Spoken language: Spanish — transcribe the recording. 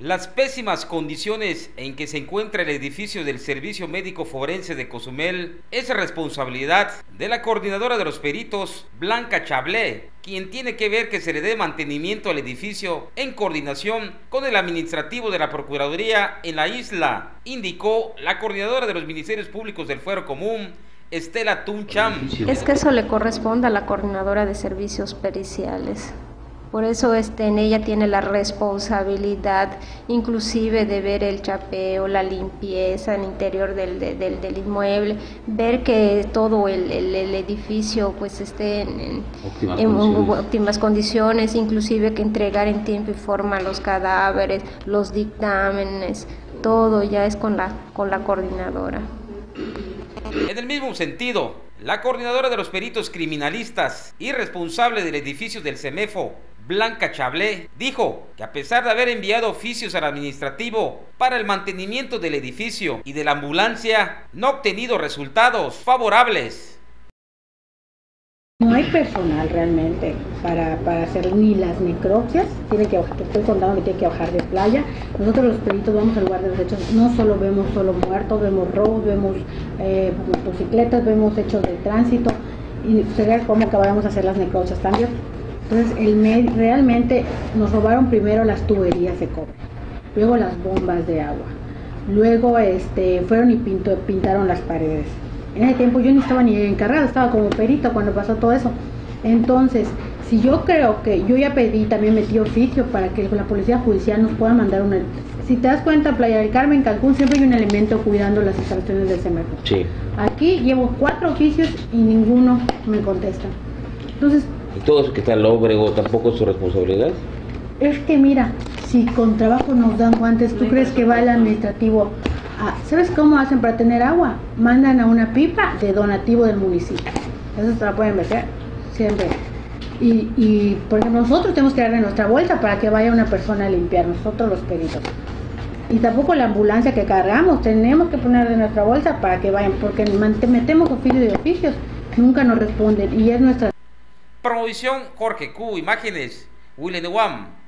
Las pésimas condiciones en que se encuentra el edificio del Servicio Médico Forense de Cozumel es responsabilidad de la coordinadora de los peritos, Blanca Chablé, quien tiene que ver que se le dé mantenimiento al edificio en coordinación con el administrativo de la Procuraduría en la isla, indicó la coordinadora de los Ministerios Públicos del Fuero Común, Estela Tuncham. Es que eso le corresponde a la coordinadora de servicios periciales. Por eso este, en ella tiene la responsabilidad inclusive de ver el chapeo, la limpieza en el interior del, del, inmueble, ver que todo el, el, edificio pues esté en, óptimas, condiciones, inclusive que entregar en tiempo y forma los cadáveres, los dictámenes, todo ya es con la, con la coordinadora. En el mismo sentido, la coordinadora de los peritos criminalistas y responsable del edificio del CEMEFO, Blanca Chablé, dijo que a pesar de haber enviado oficios al administrativo para el mantenimiento del edificio y de la ambulancia, no ha obtenido resultados favorables. Personal realmente para, hacer ni las necropsias, tiene que estoy contando que tiene que bajar de playa. Nosotros los peritos vamos al lugar de los hechos, no solo vemos solo muertos, vemos robos, vemos eh, motocicletas, vemos hechos de tránsito y sería como que vayamos a hacer las necropsias también. Entonces, el realmente nos robaron primero las tuberías de cobre, luego las bombas de agua, luego este, fueron y pintaron las paredes. En ese tiempo yo no estaba ni encargado, estaba como perito cuando pasó todo eso. Entonces, si yo creo que yo ya pedí, también metí oficio para que la policía judicial nos pueda mandar una... Si te das cuenta, Playa del Carmen, Cancún, siempre hay un elemento cuidando las instalaciones del CEMEFO. Sí. Aquí llevo cuatro oficios y ninguno me contesta. Entonces, ¿Y todo eso que está en Lóbrego tampoco es su responsabilidad? Es que mira, si con trabajo nos dan guantes, ¿tú crees que va el administrativo? A, ¿Sabes cómo hacen para tener agua? Mandan a una pipa de donativo del municipio. Eso se la pueden meter siempre. Y, y, por ejemplo, nosotros tenemos que darle nuestra vuelta para que vaya una persona a limpiar, nosotros los peritos. Y tampoco la ambulancia que cargamos, tenemos que poner de nuestra bolsa para que vayan, porque metemos oficios y oficios, nunca nos responden. Y es nuestra Promoción Jorge Q, imágenes, William Wam.